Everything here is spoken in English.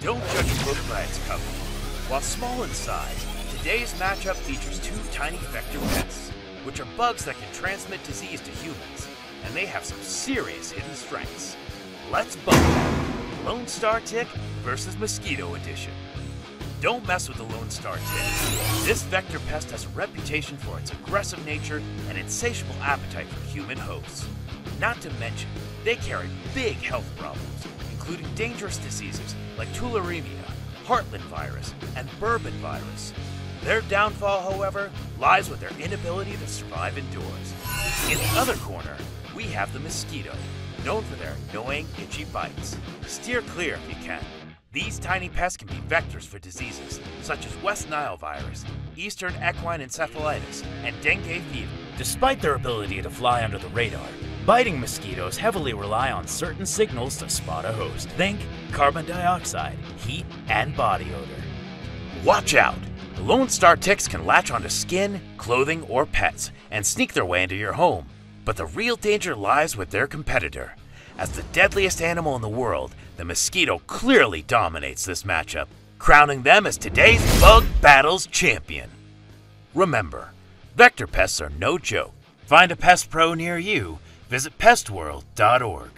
Don't judge a book by its cover. While small in size, today's matchup features two tiny vector pests, which are bugs that can transmit disease to humans, and they have some serious hidden strengths. Let's bug Lone Star Tick versus Mosquito Edition. Don't mess with the Lone Star Tick. This vector pest has a reputation for its aggressive nature and insatiable appetite for human hosts. Not to mention, they carry big health problems, including dangerous diseases like tularemia, Heartland virus, and Bourbon virus. Their downfall, however, lies with their inability to survive indoors. In the other corner, we have the mosquito, known for their annoying, itchy bites. Steer clear if you can. These tiny pests can be vectors for diseases such as West Nile virus, Eastern equine encephalitis, and dengue fever. Despite their ability to fly under the radar, biting mosquitoes heavily rely on certain signals to spot a host. Think carbon dioxide, heat, and body odor. Watch out! Lone Star ticks can latch onto skin, clothing, or pets and sneak their way into your home. But the real danger lies with their competitor. As the deadliest animal in the world, the mosquito clearly dominates this matchup, crowning them as today's Bug Battles champion. Remember, vector pests are no joke. Find a pest pro near you. Visit pestworld.org.